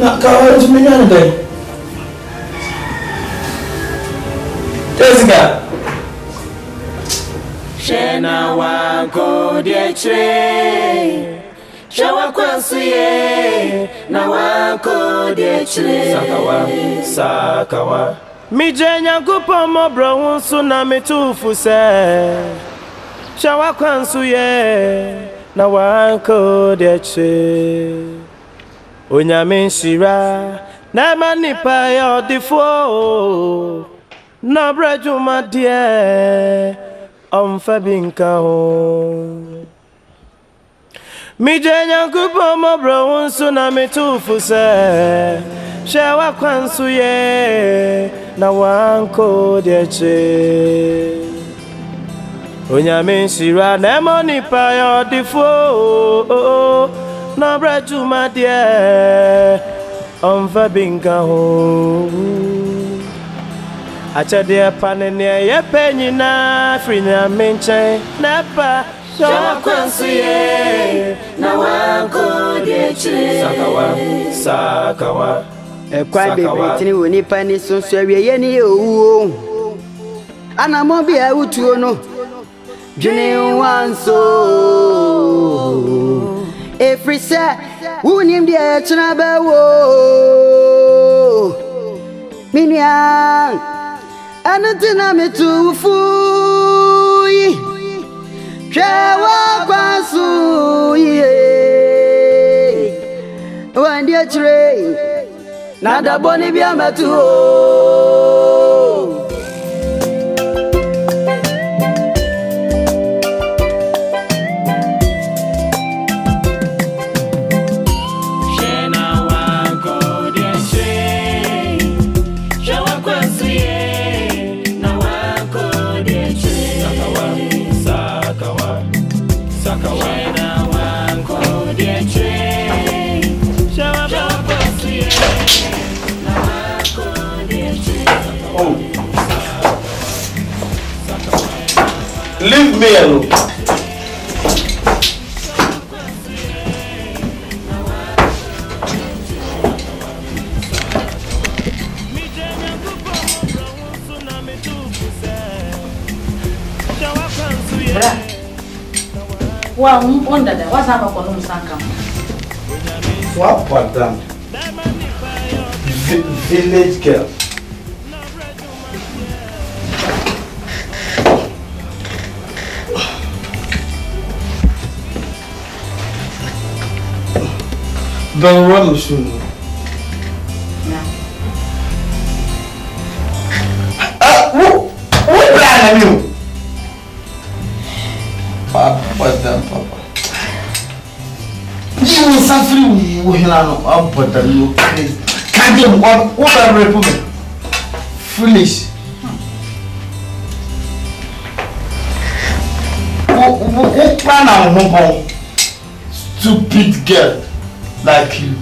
na kawo wasu miliyan da Shena wa godie Shawa kwansuye na wako godie Sakawa, sakawa Mijenya nyankupo mobro unsu na mitufu se Shawa kwansuye na wako godie onyame nhyira na ɛma nnipa yɛ ɔdefoɔ na ɔbrɛ adwuma deɛ ɔmfa bi nka ho megye nyankopɔn mmɔborɔ wo nso na metofo sɛ hwɛ woakwa nso yɛ na woankɔ de akyire onyame nhyira na ɛma nnipa yɛ ɔdefoɔ na brajumadeɛ ɔmfa bi nka ho akyɛdeɛ pa ne neɛ yɛpɛ nyinaa firi nyame nkyɛn na ɛpa sɔkwansoyɛ na wankɔde akyire sakawa sakawa ɛkwa e bebretene wɔ nipa e ne so nso awieyɛ ne yɛ owuo anammɔ bi a wotuo no dwene wanso efiri sɛ wunim deɛ tena bɛwo menua ɛno te na metufo yi hwɛ wɔkwa so yie wɔndi akyire na dabɔne bi amɛto o gbéyàwó. wa on dada wa sa ba village girl Don Ronald Shuni. No. Uh, who, who plan you? Abadan, Papa. You will suffer you, Hilano. Abadan, you please. Can't you want all that republic? Foolish. Who plan our home? Stupid girl. like you.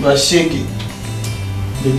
Now shake it. Bring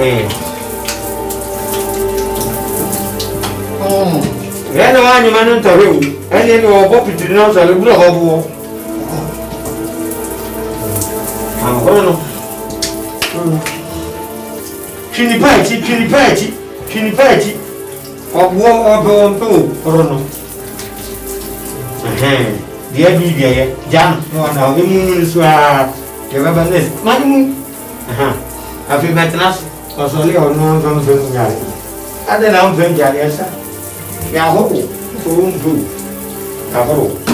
yẹn ni wọn anyima ní ntọrọ ewu ẹni ni wọn bọ pitiri náà sọ̀rọ̀ ebi náà wọn bu wọn. ahono twini pa akyi twini pa akyi twini pa akyi ɔboɔ ɔbɛ wɔn pɛ ɔkoro no deɛ bi deɛ yɛ gyan na ɔda ɔbɛ mu nso a deɛ bɛba mu afei bɛtena so kɔsɔli ɔnu an fɛn fɛn nyari adi na an fɛn jari ɛsa yahobo fo n do kakoro.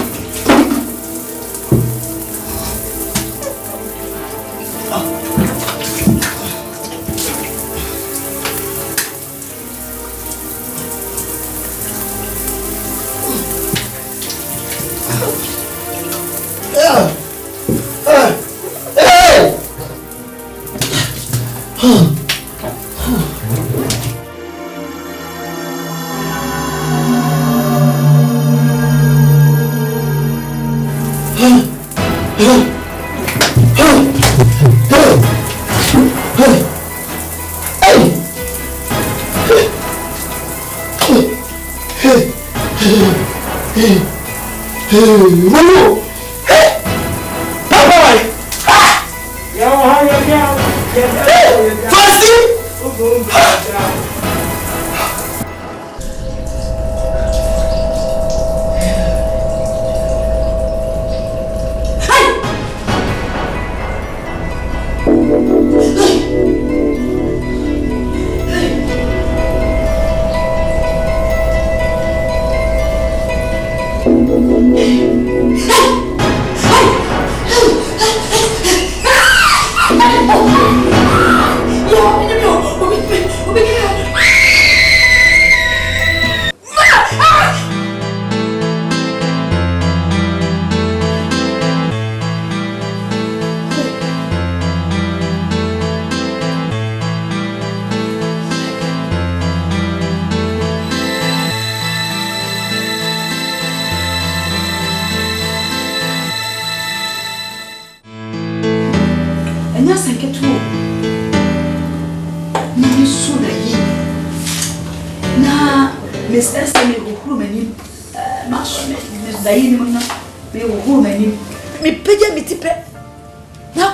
Hallelujah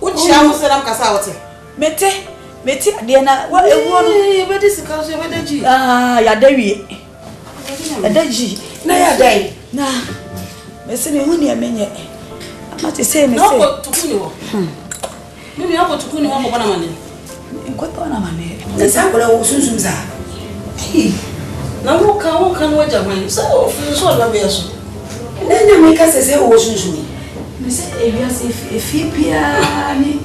wokyia ho sɛ nam kasa a wote mete mete adeɛ na ɛwuo no yɛbɛde sika so yɛbɛda gyi yɛada wie ɛda gyi na yɛada yi na mese ne ho nea menyɛ ama te sɛ me sɛ nkɔtɔ na hmm. mane na saa kɔla wo sunsum saa na woka woka no wagya hwan sɛ ɔfiri so ɔlabɛɛ so na nya meka sɛ sɛ wɔwɔ sunsum yi sɛ ewiase efie biara ne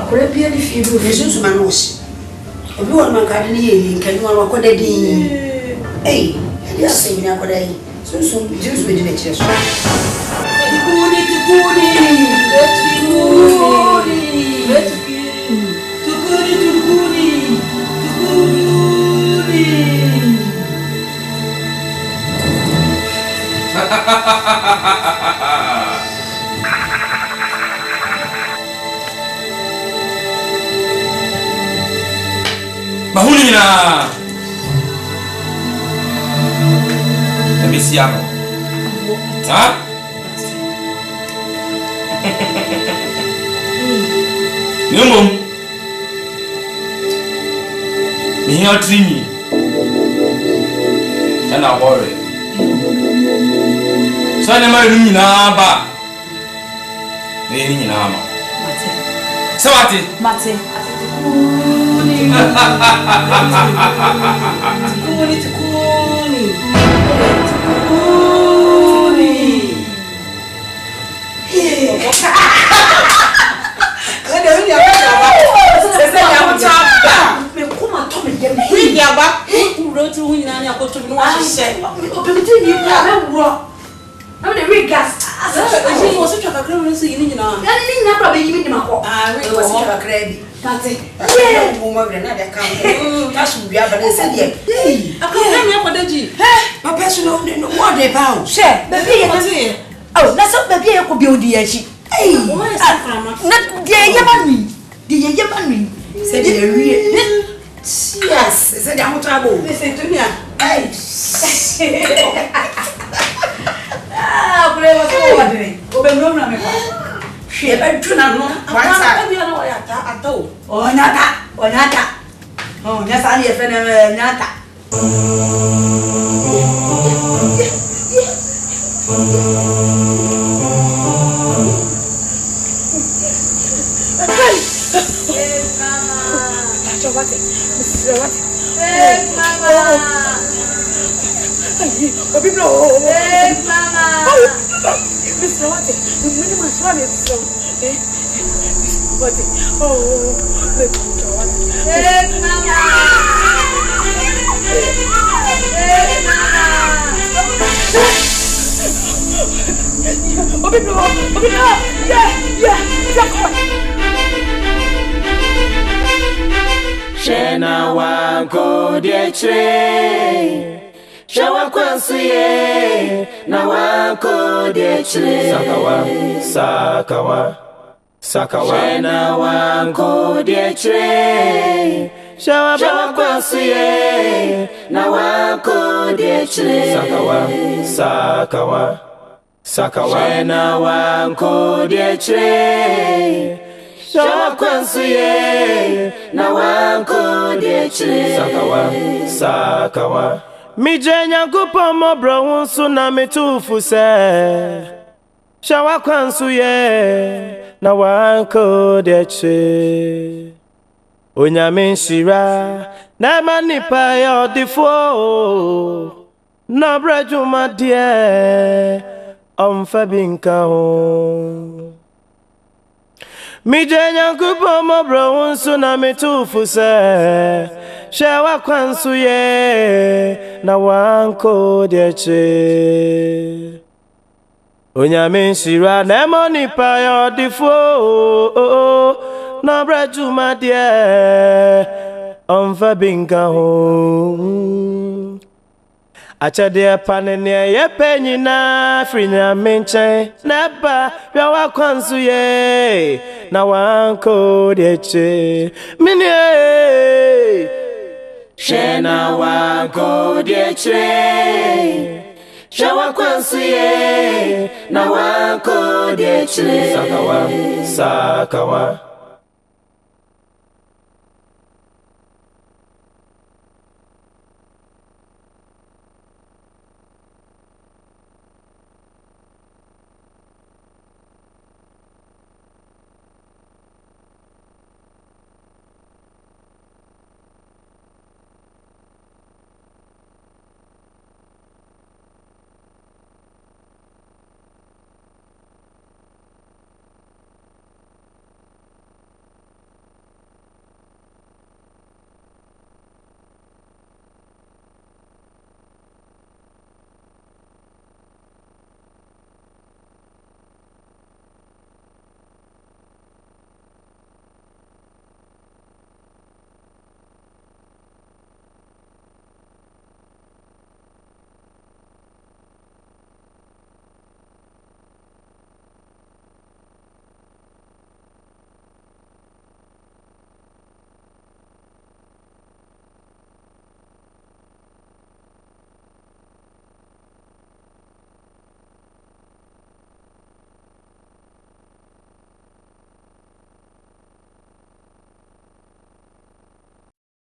akwadaa biara ne fie bi wɔ fie. Esunsuma no wɔsi. Obi wɔ mankade ne yɛ yie nkanyuma no akɔda dinn. Ɛyi, ɛdi asɛ yi ne akɔda yi. ha ha ha ha ha ha ha! mahunu nyinaa ɛbɛsi ano saa na mmom mehia ɔtiri nwi ɛna wɔre saa nneɛma yɛ no nyinaa ba na yɛ ne nyinaa ma sɛ wate mate Tikuni, tikuni, tikuni. Kada yi ya bada ba. Sese ya wuta ba. Me kuma to me dem. Yi ya ba. Kuro ti hun nyina ni akoto bi ni wa sise. Obi ti ni bi a wuro. Na me ri gas. Asa, e ji mo so chakakra mo so yi ni nyina. Ya ni nyina pra be yi mi ni makọ. Ah, we ko so chakakra bi. Mate. Yeah. Wo ma wura na da kan. Ta su wia ba na se de. Hey. Aka na ah, mi akoda ji. Hey. Papa su Baby ye. Mate. Oh, na so baby ye ko bi odi ye ji. Hey. Wo ma se fara ma. Na de ye ma nwi. De ye ye ma nwi. Se de wi. Yes. Se de to ni a. Hey. Ah, problema se wa de. O be yɛbɛdwe na no ɔnyata obi bla o. ee mama. misiri wate mmiri ma sọ mi sọ ee misiri wate ooo bebi jọ wate. ee mama. ee mama. obi bla o obi bla o yẹ yẹ yẹ kọ. Shena wanko die tre. kyawakwansiye nawakodya ekire sakawa sakawa sakawa nawakodya ekire kyawakwansiye nawakodya ekire sakawa sakawa sakawa nawakodya ekire na nawakodya ekire sakawa sakawa migye nyankopɔn mmɔborɔ wo nso na metomfo sɛ hyɛ w'akwa nso yɛ na wankɔ de akyire onyame nhyira na ɛma nnipa yɛ ɔdefoɔ na ɔbrɛ adwuma deɛ ɔmfa bi nka ho migye nyankopɔn mmɔborɔ wo nso na metomfo sɛ shewa kwansu ye na wanko dieche onyame nsira na emo nipa ya ọdịfo na ọbra juma die ọmfa bi nka ho akyɛdeɛ pa ne neɛ yɛpɛ nyinaa firi nyame nkyɛn na ɛba hwɛ wakwan so yɛ na wankɔ deɛ kye menee shena wakodie chire shawakwansuye na wako chire sakawa sakawa